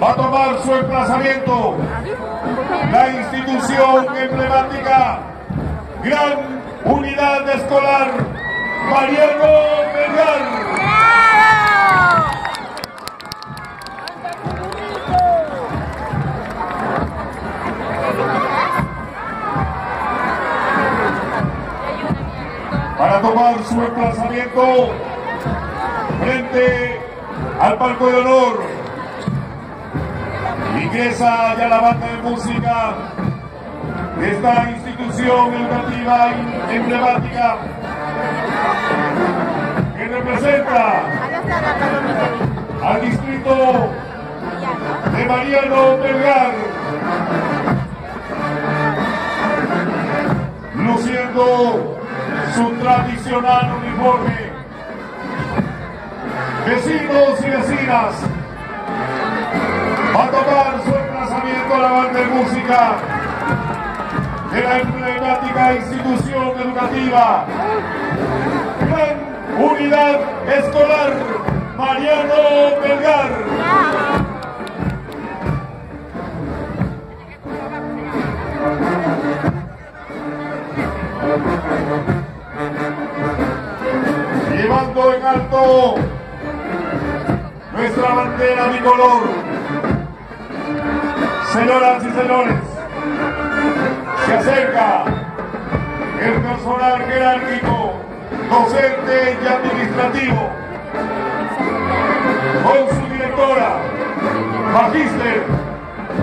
va a tomar su emplazamiento la institución emblemática Gran Unidad Escolar Mariano Melgar. Para tomar su emplazamiento frente al palco de honor ingresa ya la banda de música de esta institución educativa emblemática que representa al distrito de Mariano Belgar, luciendo su tradicional uniforme. Vecinos y vecinas, a tomar su emplazamiento la banda de música de la emblemática institución educativa Gran Unidad Escolar Mariano Belgar. Llevando en alto nuestra bandera bicolor. Señoras y señores, se acerca el personal jerárquico, docente y administrativo, con su directora, Magíster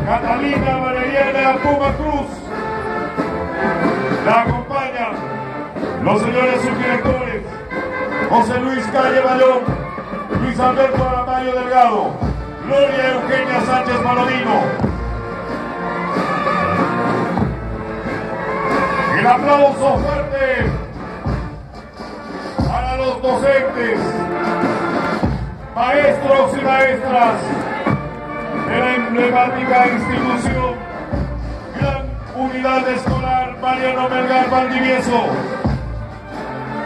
Catalina Valeriana Puma Cruz. La acompañan los señores subdirectores, José Luis Calle Bayón, Luis Alberto Aramayo Delgado, Gloria Eugenia Sánchez Maladino, El aplauso fuerte para los docentes, maestros y maestras de la emblemática institución Gran Unidad Escolar Mariano Melgar Valdivieso,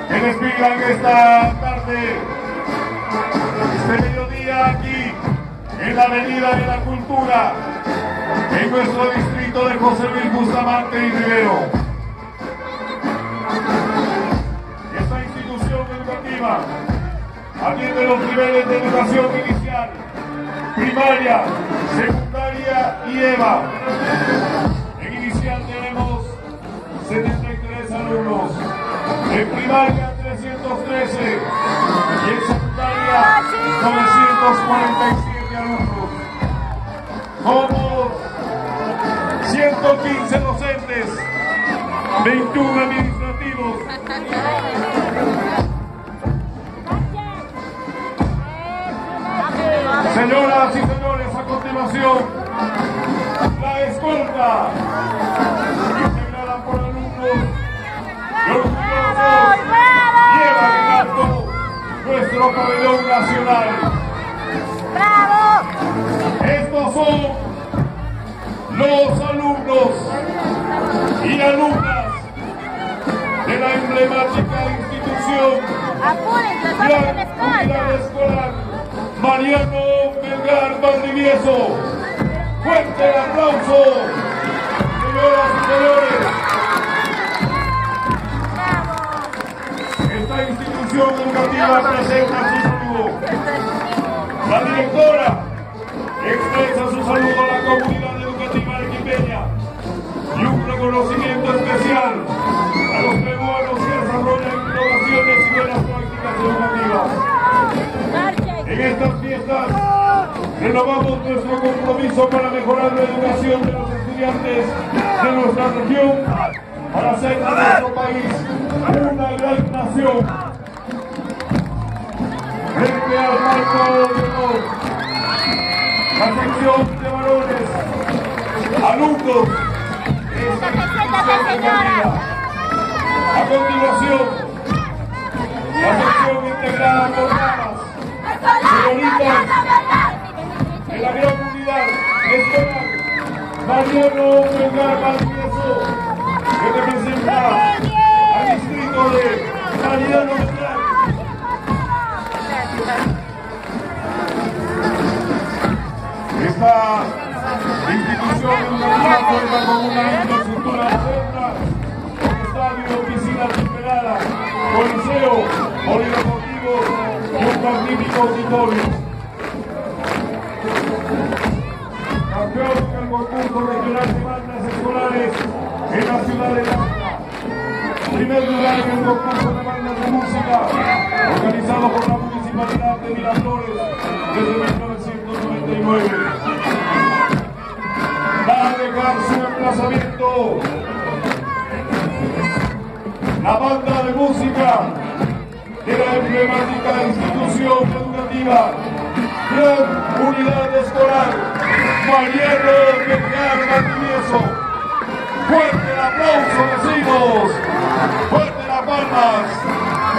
que despligan esta tarde, este mediodía aquí en la Avenida de la Cultura, en nuestro distrito de José Luis Bustamante y Rivero. Esta institución educativa atiende los niveles de educación inicial, primaria, secundaria y EVA. En inicial tenemos 73 alumnos, en primaria 313 y en secundaria 947 alumnos. Somos 115 docentes, 21 Señoras y señores, a continuación, la escolta, integrada por alumnos y orgullosos, lleva en alto nuestro pabellón nacional. Estos son los alumnos y alumnas emblemática institución Gran. Escolar Mariano Melgar Valdivieso. Fuerte el aplauso, señoras y señores. Esta institución educativa presenta su saludo. La directora expresa su saludo a la comunidad educativa arequipeña y un reconocimiento especial y buenas prácticas educativas. En estas fiestas renovamos nuestro compromiso para mejorar la educación de los estudiantes de nuestra región para hacer de nuestro país una gran nación. Frente al marco de honor, la sección de varones, alumnos educativa. A continuación, la sección integrada por damas, señoritas de la gran unidad escolar Mariano Melgar Valdivieso, que representa al distrito de Mariano Campeón del concurso regional de bandas escolares en la ciudad de Tacna. Primer lugar en el concurso de bandas de música organizado por la Municipalidad de Miraflores desde 1999. Va a dejar su emplazamiento la banda de música de la emblemática institución educativa Gran Unidad Escolar Mariano Vergara Martínez. Fuerte el aplauso, vecinos. Fuerte las palmas.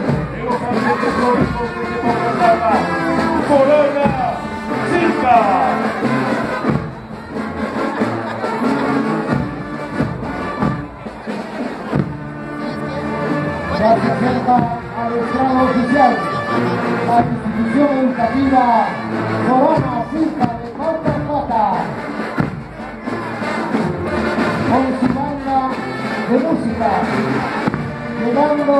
al oficial. La institución educativa Corona Cinca de Costa con su banda de música, llegando